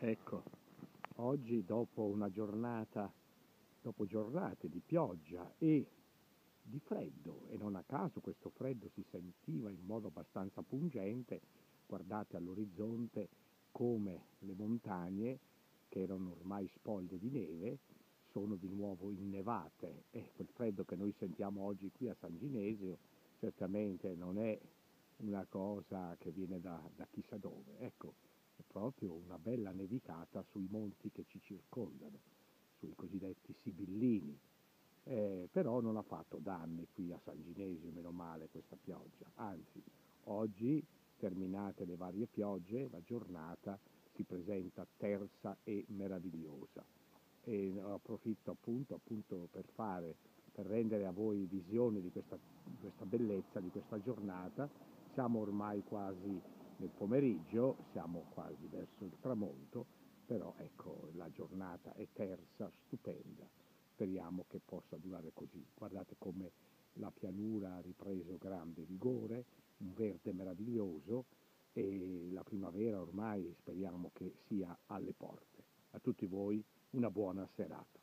Ecco, oggi dopo una giornata, dopo giornate di pioggia e di freddo, e non a caso questo freddo si sentiva in modo abbastanza pungente, guardate all'orizzonte come le montagne, che erano ormai spoglie di neve, sono di nuovo innevate e quel freddo che noi sentiamo oggi qui a San Ginesio certamente non è una cosa che viene da, da chissà dove. Ecco, proprio una bella nevicata sui monti che ci circondano, sui cosiddetti Sibillini. Eh, però non ha fatto danni qui a San Ginesio, meno male, questa pioggia. Anzi, oggi, terminate le varie piogge, la giornata si presenta tersa e meravigliosa. E approfitto appunto, appunto per, fare, per rendere a voi visione di questa, questa bellezza, di questa giornata. Siamo ormai quasi nel pomeriggio, siamo quasi verso il tramonto, però ecco la giornata è tersa, stupenda, speriamo che possa durare così. Guardate come la pianura ha ripreso grande vigore, un verde meraviglioso e la primavera ormai speriamo che sia alle porte. A tutti voi una buona serata.